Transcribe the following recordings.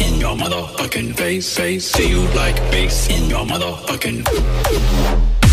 in your motherfucking face, face. Do you like bass in your motherfucking?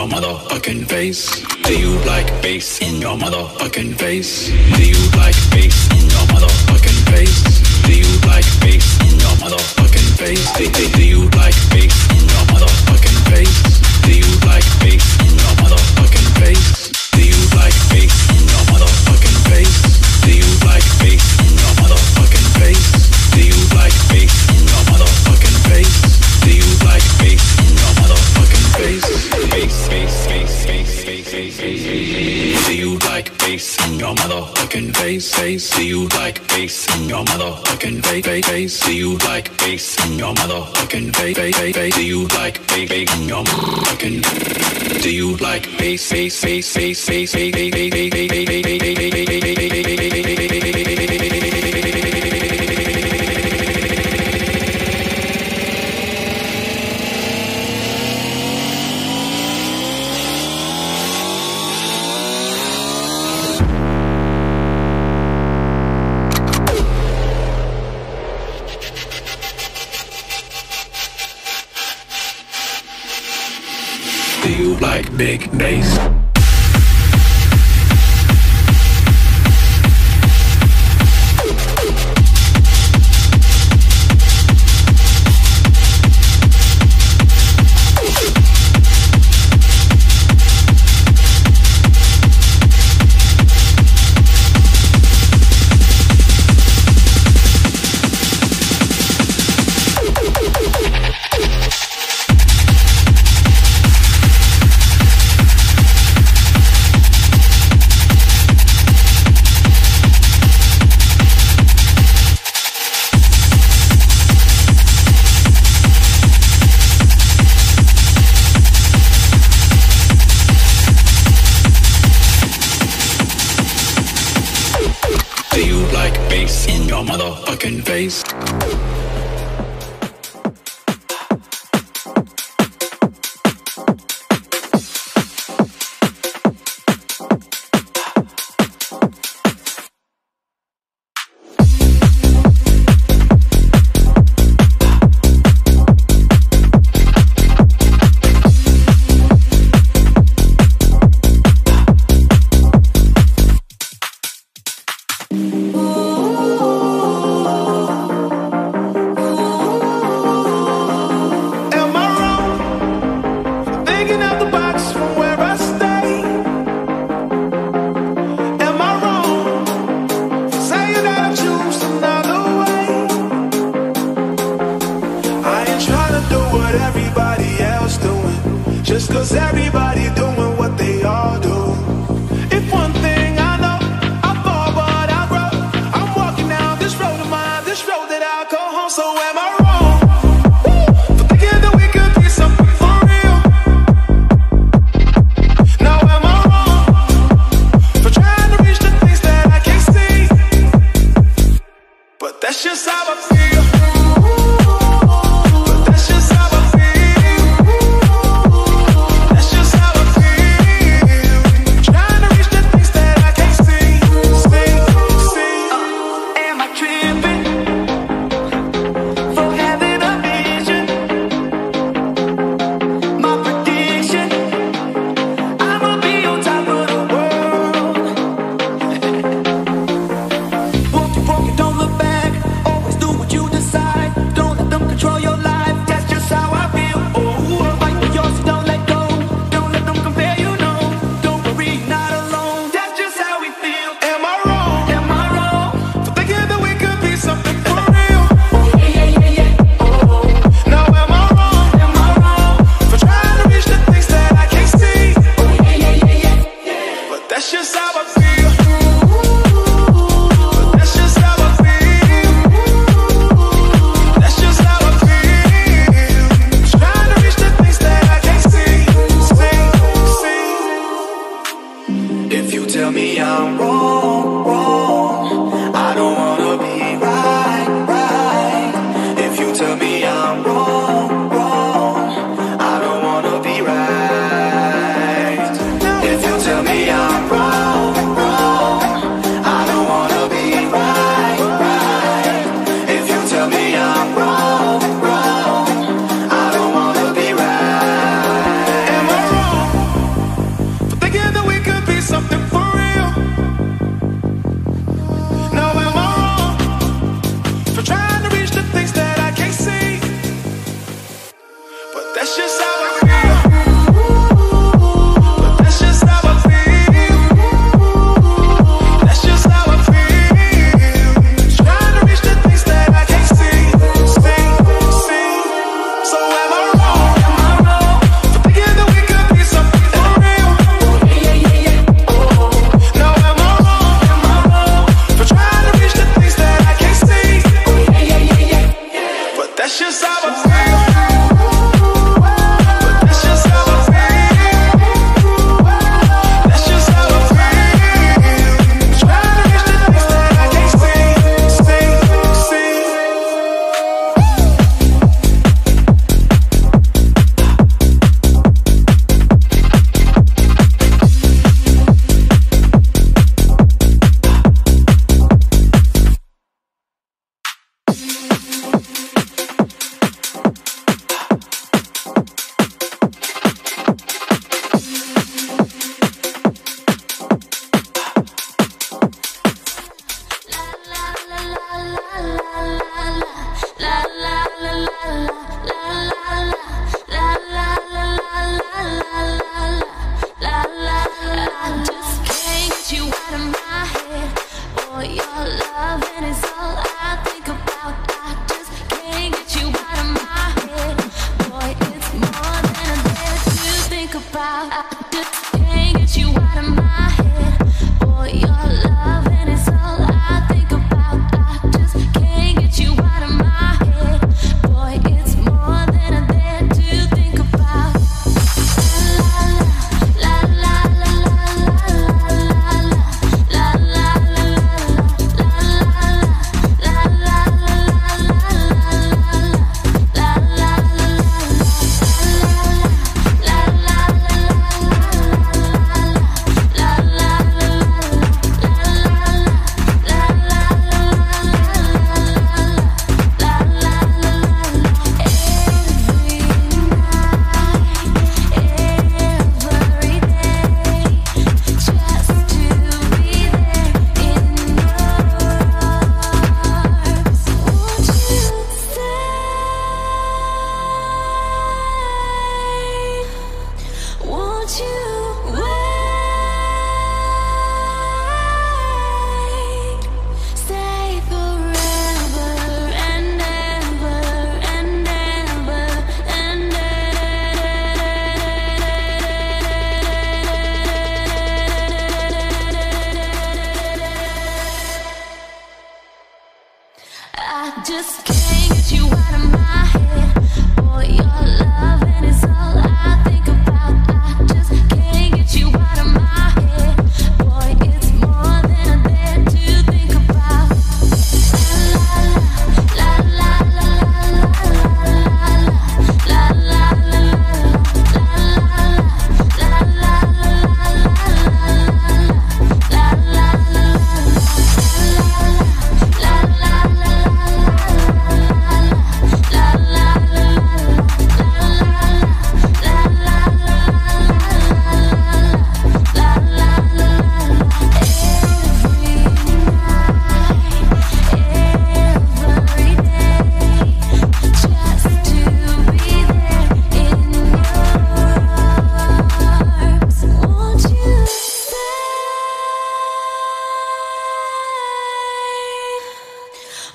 Your motherfucking face? Do you like bass in your motherfucking face? Do you like bass in your motherfucking face? Do you like bass in your motherfucking face? Do, do, do you like bass in your motherfucking face? Do you like bass in your motherfucking face? Face? Face. face? Do you like bass in your motherfucking face? Face. face, face? Do you like bass bass in your motherfucking? Do you like bass, bass, bass, bass, bass, bass, bass, bass, bass, bass, You like big bass? Your motherfucking face? Everybody else doing. Just cause everybody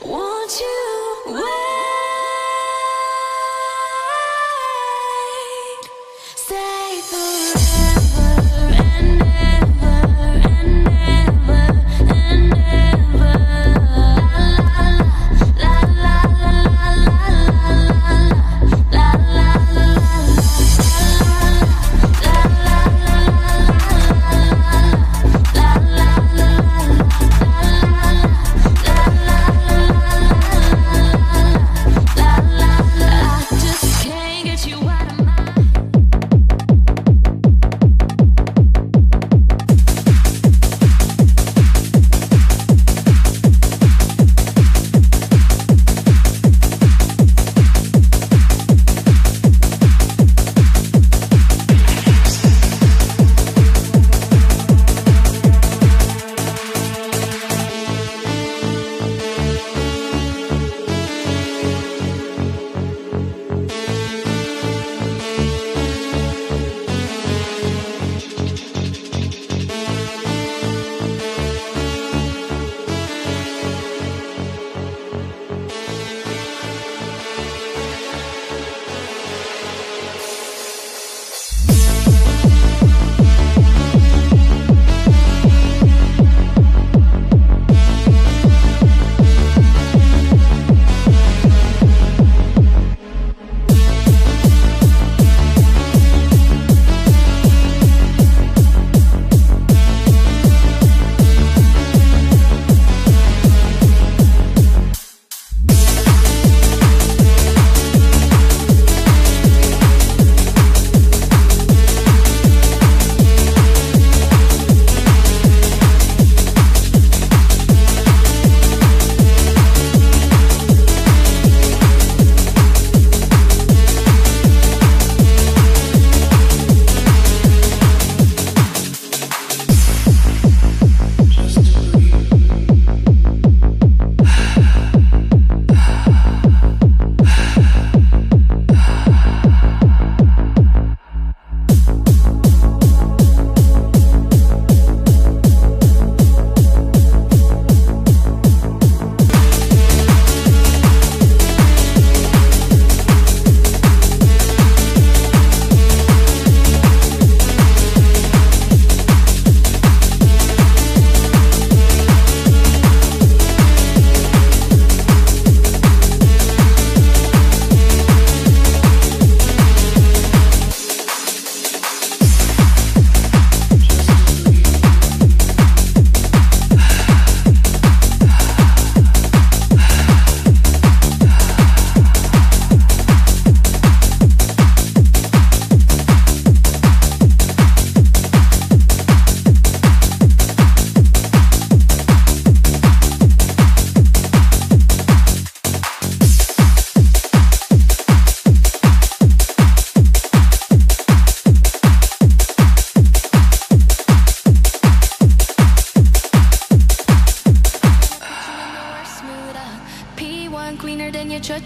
我牵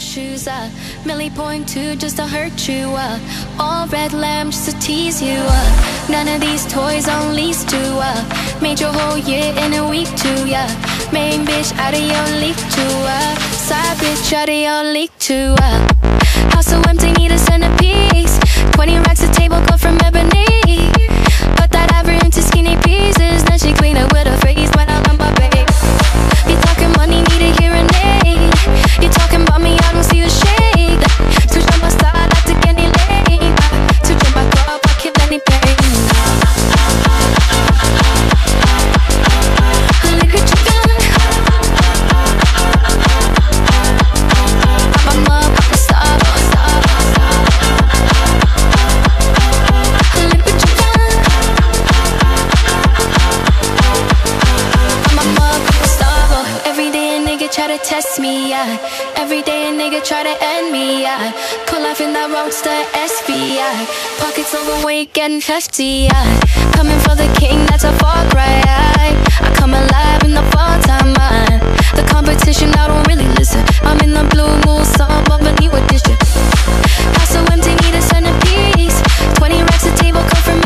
shoes, uh Millie point two just to hurt you, uh All red lamb just to tease you, uh None of these toys on lease to, uh Made your whole year in a week too, yeah Main bitch out of your league too, uh Side bitch out of your league too, uh House so empty, need a centerpiece. 20 racks a table cut from ebony. Put that ever into skinny pieces Then she clean up with her face I'm to test me, yeah. Every day a nigga try to end me, yeah. Pull off in that roadster SVI. Pockets overweight, getting hefty, yeah. Coming for the king, that's a far cry. I come alive in the fall time, man. The competition, I don't really listen. I'm in the blue moon, some of a new edition. House so empty, need a centerpiece. 20 racks a table cut from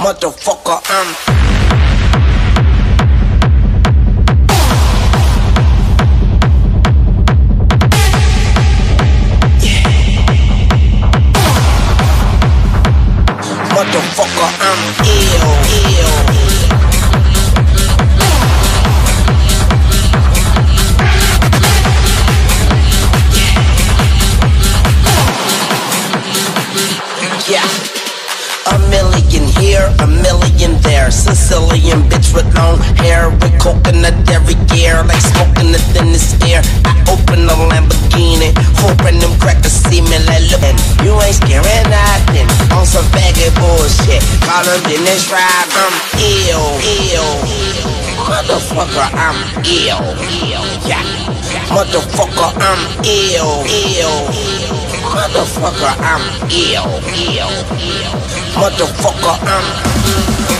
Motherfucker, I'm. Bullshit. Call them Dennis Ride, I'm ill, ill. Motherfucker, I'm ill, ill, yeah. Motherfucker, I'm ill, ill. Motherfucker, I'm ill, ill, ill. Motherfucker, I'm.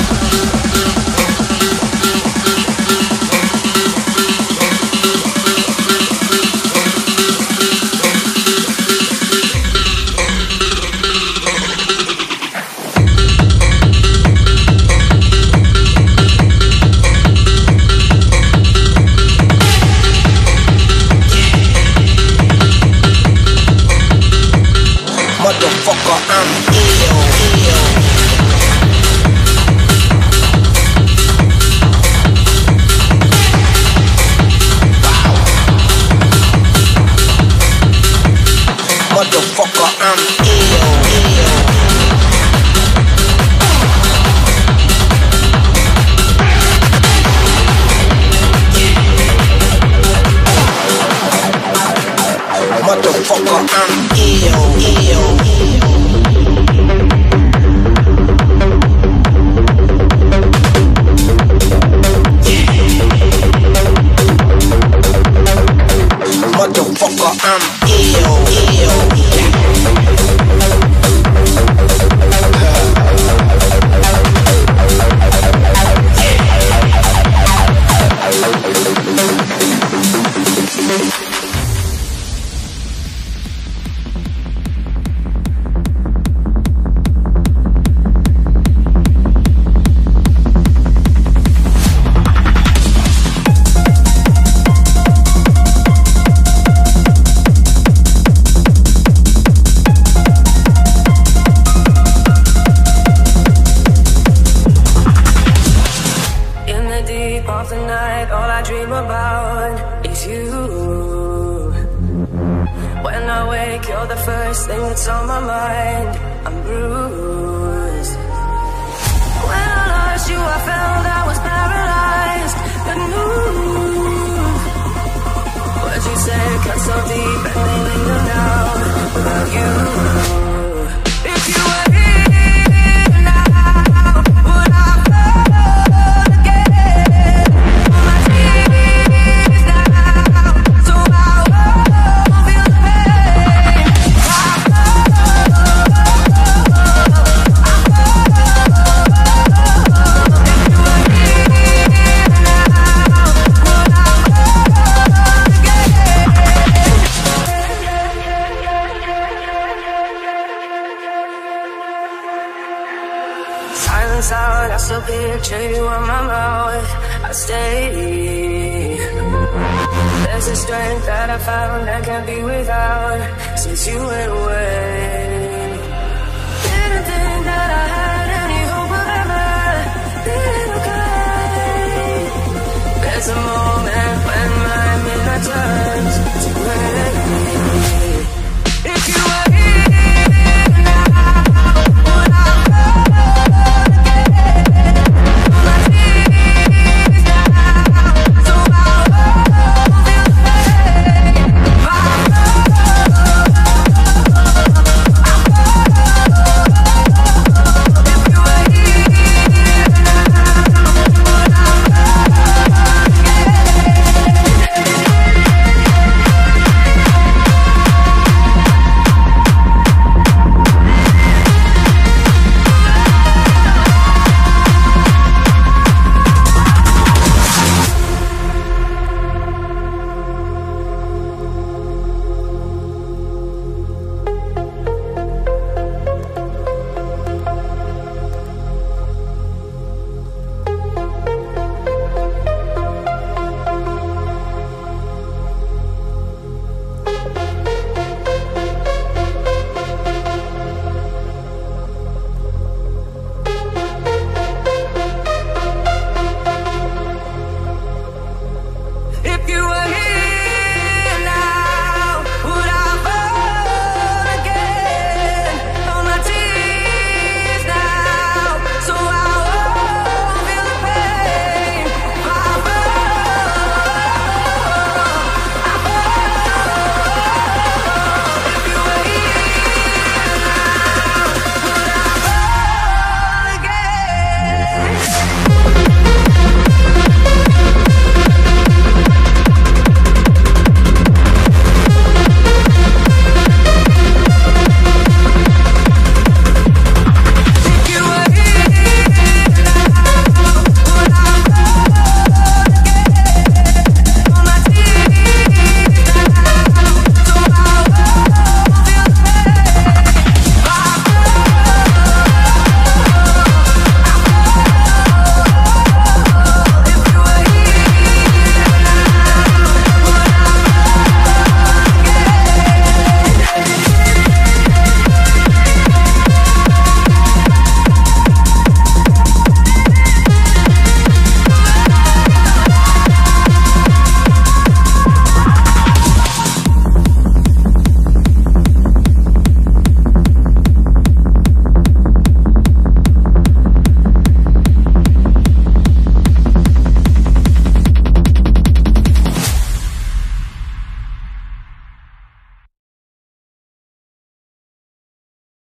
Since you went away. Didn't think that I had.